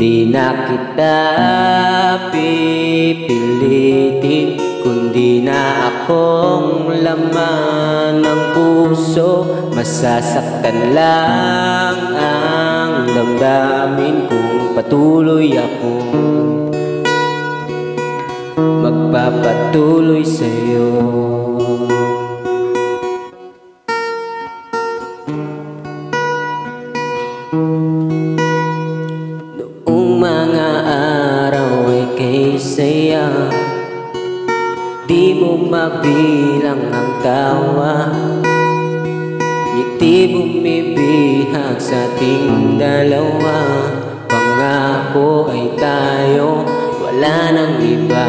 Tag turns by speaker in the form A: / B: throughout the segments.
A: Di na kita pipilitin Kundi na akong laman ng puso. Masasaktan lang ang damdamin Kung patuloy akong magpapatuloy sa'yo. Noong saya Di mo mabilang ang tawa Ngiti bumibihag sa ating dalawa. Pangako ay tayo, wala nang iba.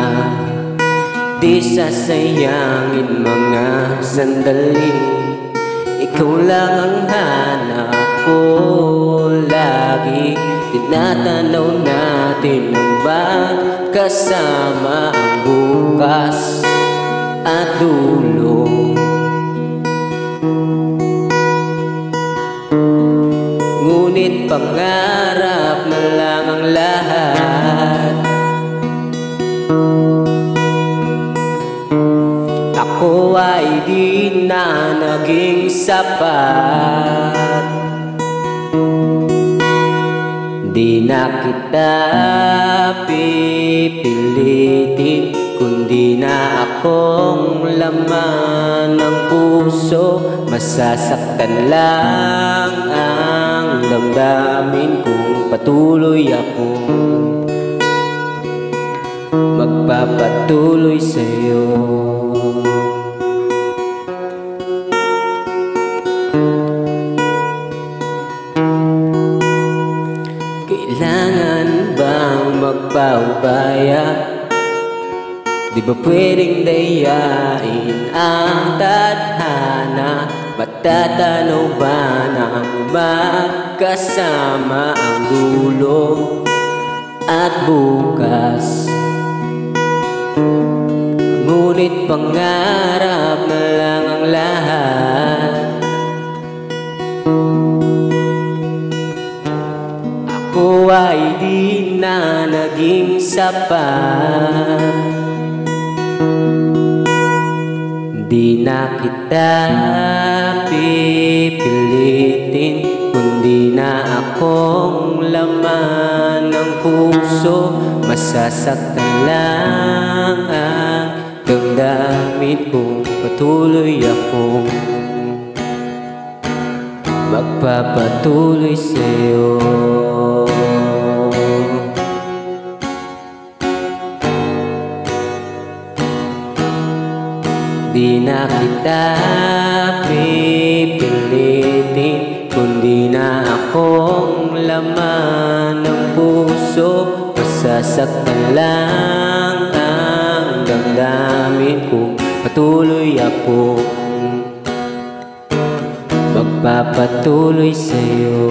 A: Di sasayangin mga sandali. Ikaw lang ang hanap ko lagi. Tinatanaw natin ang magkasama ang bukas at dulo. Ngunit pangarap na lang ang lahat. Ako ay di na naging sapat Di na kita pipilitin Kundi na akong laman ng puso. Masasaktan lang ang damdamin Kung patuloy akong magpapatuloy sa'yo magpaubaya? Di ba pwedeng dayain ang tadhana? Matatanaw ba ng magkasama ang dulo at bukas? Ngunit pangarap na lang ang lahat Ako ay di na naging sapat. Di na kita pipilitin Kundi na akong laman ng puso. Masasaktan lang ang damdamin kung patuloy akong magpapatuloy sa'yo Di na kita pipilitin Kundi na akong laman ng puso. Masasaktan lang ang damdamin kung patuloy akong magpapatuloy sa'yo